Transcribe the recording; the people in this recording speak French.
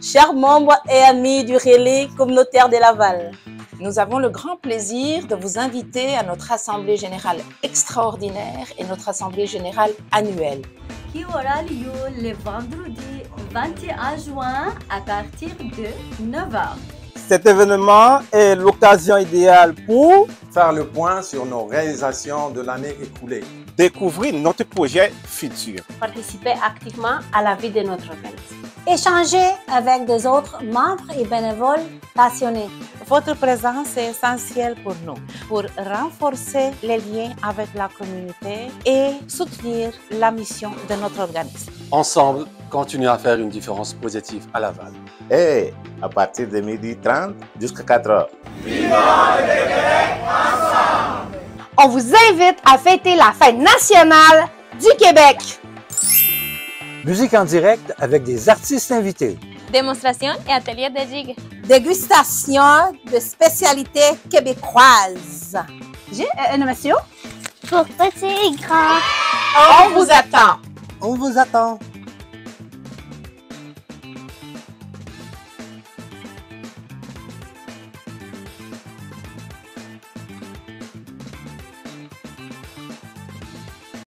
chers membres et amis du relais communautaire de Laval. Nous avons le grand plaisir de vous inviter à notre Assemblée générale extraordinaire et notre Assemblée générale annuelle. Qui aura lieu le vendredi 21 juin à partir de 9h. Cet événement est l'occasion idéale pour faire le point sur nos réalisations de l'année écoulée, découvrir notre projet futur, participer activement à la vie de notre organisme, échanger avec des autres membres et bénévoles passionnés. Votre présence est essentielle pour nous, pour renforcer les liens avec la communauté et soutenir la mission de notre organisme. Ensemble, continuer à faire une différence positive à Laval. Et à partir de midi 30 jusqu'à 4 heures. ensemble! On vous invite à fêter la fête nationale du Québec. Musique en direct avec des artistes invités. Démonstration et atelier de gigue. Dégustation de spécialités québécoises. J'ai une émission pour petits et grands. On vous attend. On vous attend.